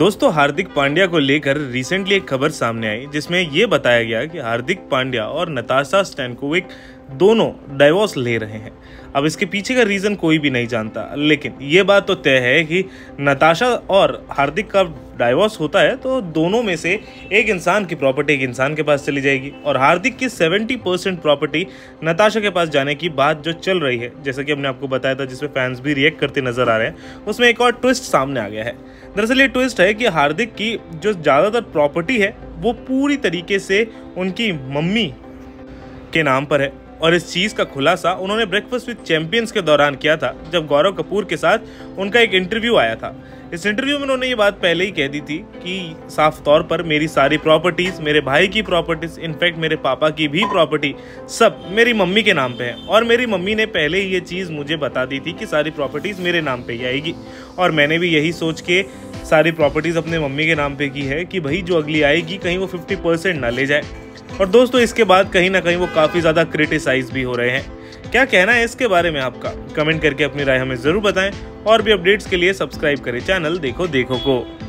दोस्तों, हार्दिक पांड्या को लेकर रिसेंटली एक खबर सामने आई, जिसमें ये बताया गया कि हार्दिक पांड्या और नताशा स्टैनकोविक दोनों डाइवोर्स ले रहे हैं। अब इसके पीछे का रीज़न कोई भी नहीं जानता, लेकिन ये बात तो तय है कि नताशा और हार्दिक का डाइवोर्स होता है तो दोनों में से एक इंसान की प्रॉपर्टी एक इंसान के पास चली जाएगी, और हार्दिक की 70 परसेंट प्रॉपर्टी नताशा के पास जाने की बात जो चल रही है, जैसा कि हमने आपको बताया था, जिसमें फैंस भी रिएक्ट करते नज़र आ रहे हैं, उसमें एक और ट्विस्ट सामने आ गया है। दरअसल ये ट्विस्ट है कि हार्दिक की जो ज़्यादातर प्रॉपर्टी है, वो पूरी तरीके से उनकी मम्मी के नाम पर है। और इस चीज़ का खुलासा उन्होंने ब्रेकफास्ट विद चैंपियंस के दौरान किया था, जब गौरव कपूर के साथ उनका एक इंटरव्यू आया था। इस इंटरव्यू में उन्होंने ये बात पहले ही कह दी थी कि साफ़ तौर पर मेरी सारी प्रॉपर्टीज़ मेरे भाई की प्रॉपर्टीज़ इनफैक्ट मेरे पापा की भी प्रॉपर्टी सब मेरी मम्मी के नाम पे है। और मेरी मम्मी ने पहले ही ये चीज़ मुझे बता दी थी कि सारी प्रॉपर्टीज़ मेरे नाम पे ही आएगी। और मैंने भी यही सोच के सारी प्रॉपर्टीज़ अपने मम्मी के नाम पे की है कि भाई जो अगली आएगी, कहीं वो फिफ्टी परसेंट ना ले जाए। और दोस्तों, इसके बाद कहीं ना कहीं वो काफ़ी ज़्यादा क्रिटिसाइज भी हो रहे हैं। क्या कहना है इसके बारे में आपका? कमेंट करके अपनी राय हमें ज़रूर बताएँ और भी अपडेट्स के लिए सब्सक्राइब करें। चैनल देखो देखो को।